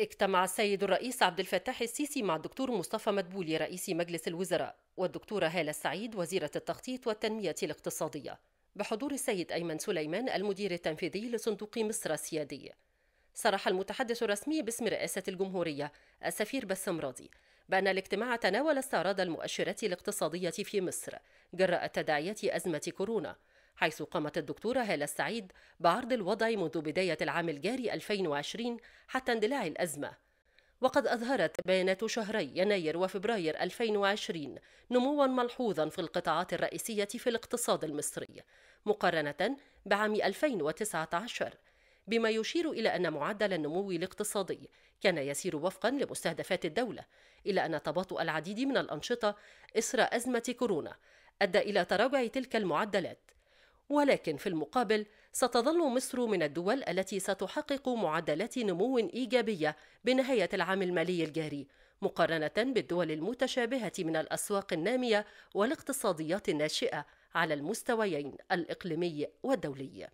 اجتمع السيد الرئيس عبد الفتاح السيسي مع الدكتور مصطفى مدبولي رئيس مجلس الوزراء والدكتورة هالة السعيد وزيرة التخطيط والتنمية الاقتصادية. بحضور السيد أيمن سليمان المدير التنفيذي لصندوق مصر السيادي. صرح المتحدث الرسمي باسم رئاسة الجمهورية السفير بسام راضي بأن الاجتماع تناول استعراض المؤشرات الاقتصادية في مصر جراء تداعيات أزمة كورونا. حيث قامت الدكتورة هالة السعيد بعرض الوضع منذ بداية العام الجاري 2020 حتى اندلاع الأزمة. وقد أظهرت بيانات شهري يناير وفبراير 2020 نموا ملحوظا في القطاعات الرئيسية في الاقتصاد المصري مقارنة بعام 2019 بما يشير إلى أن معدل النمو الاقتصادي كان يسير وفقا لمستهدفات الدولة إلى أن تباطؤ العديد من الأنشطة إثر أزمة كورونا أدى إلى تراجع تلك المعدلات. ولكن في المقابل ستظل مصر من الدول التي ستحقق معدلات نمو إيجابية بنهاية العام المالي الجاري مقارنة بالدول المتشابهة من الأسواق النامية والاقتصاديات الناشئة على المستويين الإقليمي والدولي.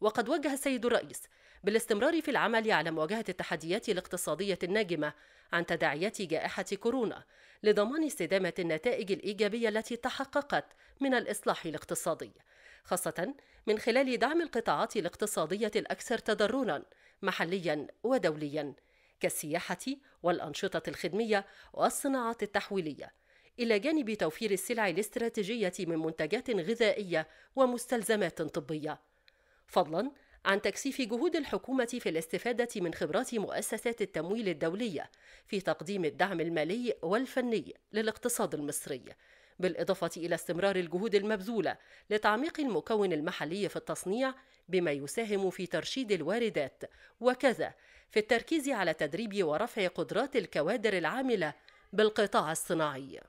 وقد وجه السيد الرئيس بالاستمرار في العمل على مواجهة التحديات الاقتصادية الناجمة عن تداعيات جائحة كورونا لضمان استدامة النتائج الإيجابية التي تحققت من الإصلاح الاقتصادي. خاصة من خلال دعم القطاعات الاقتصادية الأكثر تضررا محليا ودوليا كالسياحة والأنشطة الخدمية والصناعات التحويلية إلى جانب توفير السلع الاستراتيجية من منتجات غذائية ومستلزمات طبية. فضلا عن تكثيف جهود الحكومة في الاستفادة من خبرات مؤسسات التمويل الدولية في تقديم الدعم المالي والفني للاقتصاد المصري. بالإضافة إلى استمرار الجهود المبذولة لتعميق المكون المحلي في التصنيع بما يساهم في ترشيد الواردات. وكذا في التركيز على تدريب ورفع قدرات الكوادر العاملة بالقطاع الصناعي.